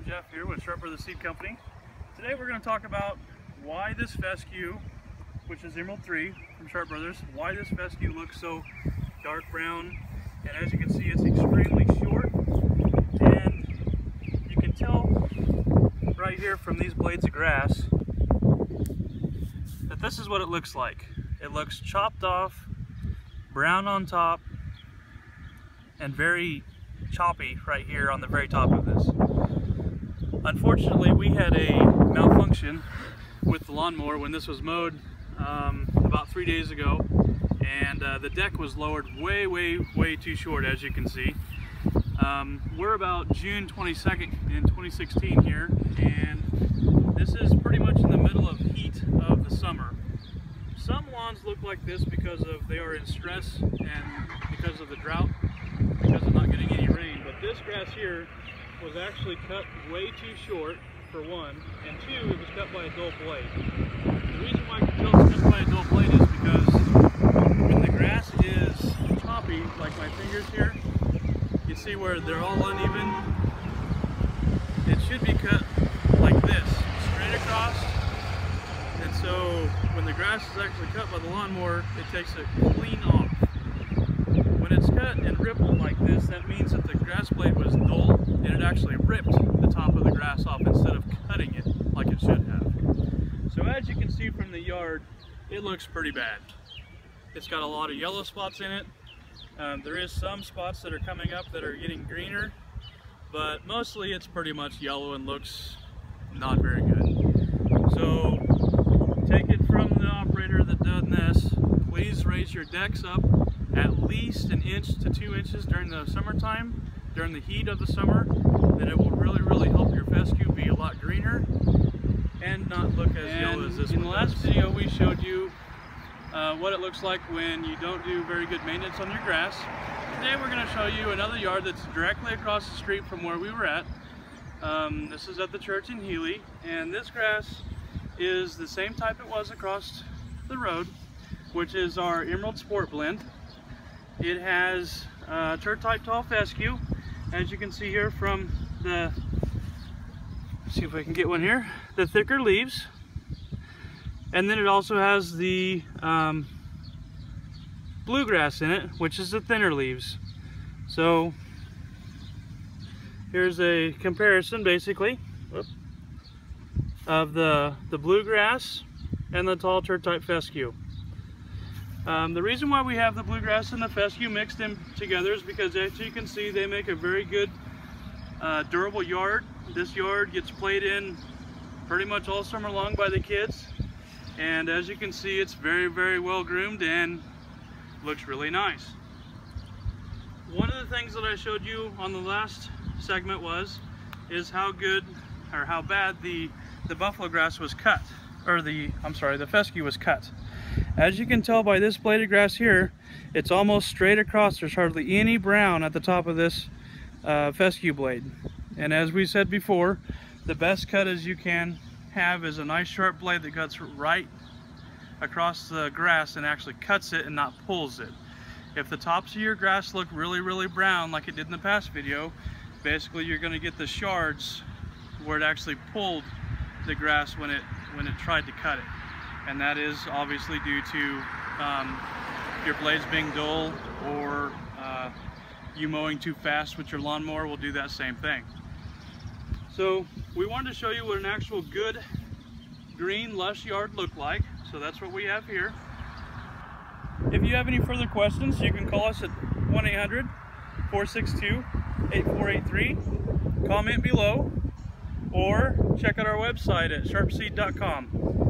Jeff here with Sharp Brothers Seed Company. Today we're going to talk about why this fescue, which is Emerald 3 from Sharp Brothers, why this fescue looks so dark brown. And as you can see, it's extremely short. And you can tell right here from these blades of grass that this is what it looks like. It looks chopped off, brown on top, and very choppy right here on the very top of this. Unfortunately, we had a malfunction with the lawnmower when this was mowed um, about three days ago and uh, the deck was lowered way, way, way too short as you can see. Um, we're about June 22nd in 2016 here and this is pretty much in the middle of heat of the summer. Some lawns look like this because of they are in stress and because of the drought, because of not getting any rain, but this grass here was actually cut way too short, for one, and two, it was cut by a dull blade. The reason why I can tell it's cut by a dull blade is because when the grass is choppy, like my fingers here, you see where they're all uneven? It should be cut like this, straight across. And so when the grass is actually cut by the lawnmower, it takes it clean off. It's cut and rippled like this, that means that the grass blade was dull and it actually ripped the top of the grass off instead of cutting it like it should have. So as you can see from the yard, it looks pretty bad. It's got a lot of yellow spots in it. Um, there is some spots that are coming up that are getting greener, but mostly it's pretty much yellow and looks not very good. So take it from the operator that done this. Please raise your decks up at least an inch to two inches during the summertime during the heat of the summer, then it will really, really help your fescue be a lot greener and not look as and yellow as this in one In the last does. video, we showed you uh, what it looks like when you don't do very good maintenance on your grass. Today, we're going to show you another yard that's directly across the street from where we were at. Um, this is at the church in Healy, and this grass is the same type it was across the road, which is our Emerald Sport Blend. It has uh, turf-type tall fescue, as you can see here from the, see if I can get one here, the thicker leaves. And then it also has the um, bluegrass in it, which is the thinner leaves. So here's a comparison basically whoop, of the, the bluegrass and the tall turf type fescue. Um, the reason why we have the bluegrass and the fescue mixed in together is because as you can see they make a very good uh, durable yard. This yard gets played in pretty much all summer long by the kids and as you can see it's very very well groomed and looks really nice. One of the things that I showed you on the last segment was is how good or how bad the the buffalo grass was cut or the I'm sorry the fescue was cut. As you can tell by this blade of grass here, it's almost straight across. There's hardly any brown at the top of this uh, fescue blade. And as we said before, the best cut as you can have is a nice sharp blade that cuts right across the grass and actually cuts it and not pulls it. If the tops of your grass look really, really brown like it did in the past video, basically you're gonna get the shards where it actually pulled the grass when it when it tried to cut it and that is obviously due to um, your blades being dull or uh, you mowing too fast with your lawnmower will do that same thing. So we wanted to show you what an actual good green lush yard looked like. So that's what we have here. If you have any further questions, you can call us at 1-800-462-8483, comment below, or check out our website at sharpseed.com.